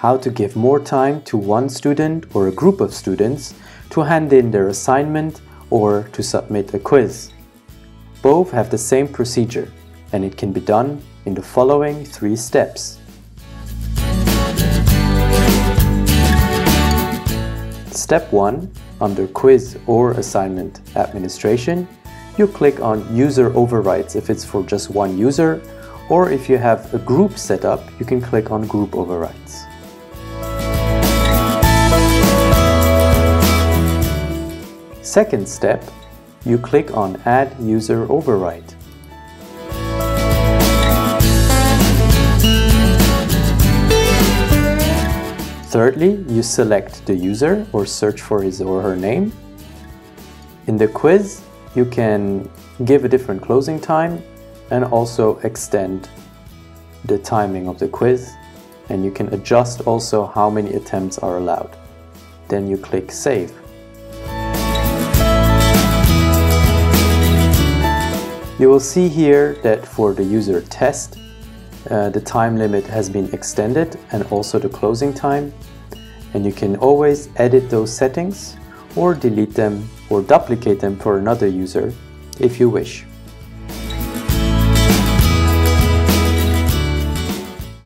how to give more time to one student or a group of students to hand in their assignment or to submit a quiz. Both have the same procedure and it can be done in the following three steps. Step 1. Under Quiz or Assignment Administration, you click on User Overrides if it's for just one user, or if you have a group set up, you can click on Group Overrides. Second step, you click on Add User Override. Thirdly, you select the user or search for his or her name. In the quiz, you can give a different closing time and also extend the timing of the quiz and you can adjust also how many attempts are allowed. Then you click Save. You will see here that for the user test, uh, the time limit has been extended and also the closing time. And you can always edit those settings or delete them or duplicate them for another user if you wish.